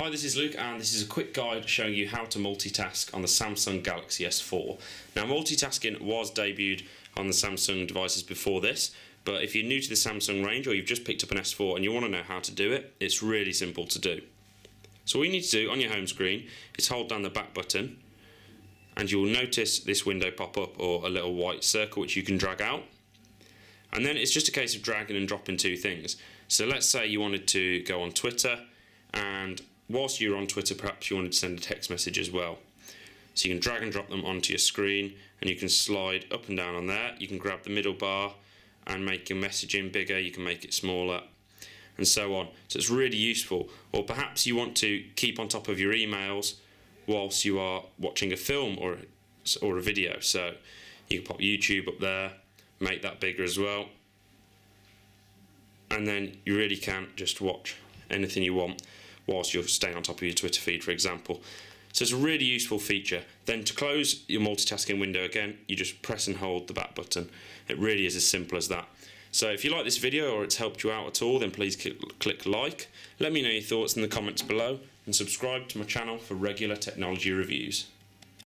Hi, this is Luke, and this is a quick guide showing you how to multitask on the Samsung Galaxy S4. Now, multitasking was debuted on the Samsung devices before this, but if you're new to the Samsung range or you've just picked up an S4 and you want to know how to do it, it's really simple to do. So, what you need to do on your home screen is hold down the back button, and you'll notice this window pop up or a little white circle which you can drag out. And then it's just a case of dragging and dropping two things. So, let's say you wanted to go on Twitter and whilst you're on Twitter, perhaps you wanted to send a text message as well. So you can drag and drop them onto your screen and you can slide up and down on there. You can grab the middle bar and make your messaging bigger, you can make it smaller, and so on. So it's really useful. Or perhaps you want to keep on top of your emails whilst you are watching a film or, or a video. So you can pop YouTube up there, make that bigger as well. And then you really can just watch anything you want whilst you're staying on top of your Twitter feed, for example. So it's a really useful feature. Then to close your multitasking window again, you just press and hold the back button. It really is as simple as that. So if you like this video or it's helped you out at all, then please click like. Let me know your thoughts in the comments below and subscribe to my channel for regular technology reviews.